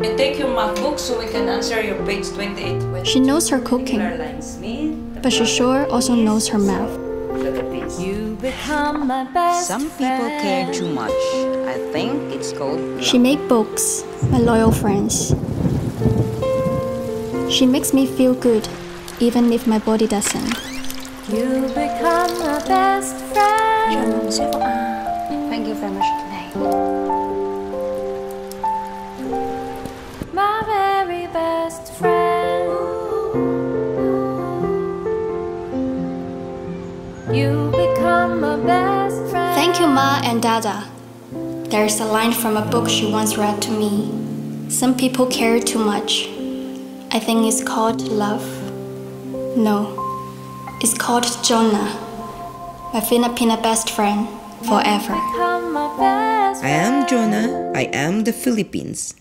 And take your math book so we can answer your page 28 with She knows her cooking, lines. Me, but she sure also knows her math. look at this. You become my best Some people care too much. I think it's called She make books, my loyal friends. She makes me feel good, even if my body doesn't. You become my best friend. Thank you very much today. My You become my best friend. Thank you, Ma and Dada. There's a line from a book she once read to me. Some people care too much. I think it's called love. No, it's called Johnna, my Filipina best friend forever. Become my best I am Johnna. I am the Philippines.